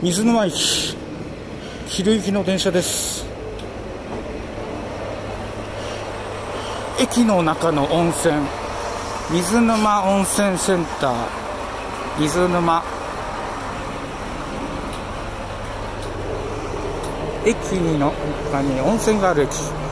水沼駅昼行きの電車です。駅の中の温泉。水沼温泉センター。水沼。駅にの中に温泉がある駅。